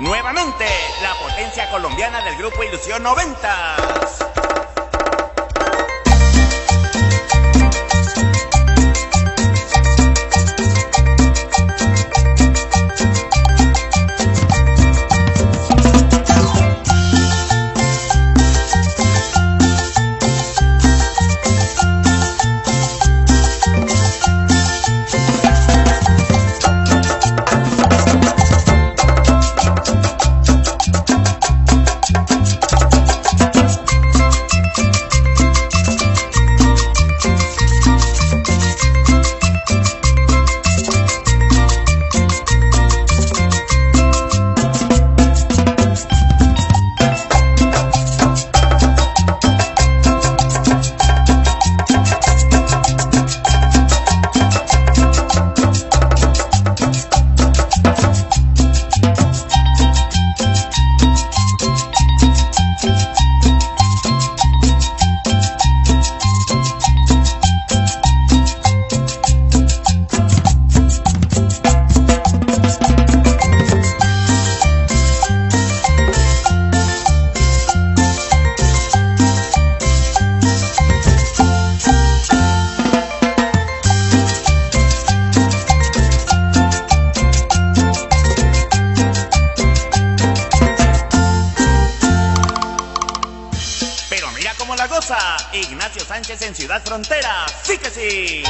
Nuevamente, la potencia colombiana del grupo Ilusión 90. Ignacio Sánchez en Ciudad Frontera. ¡Sí que sí!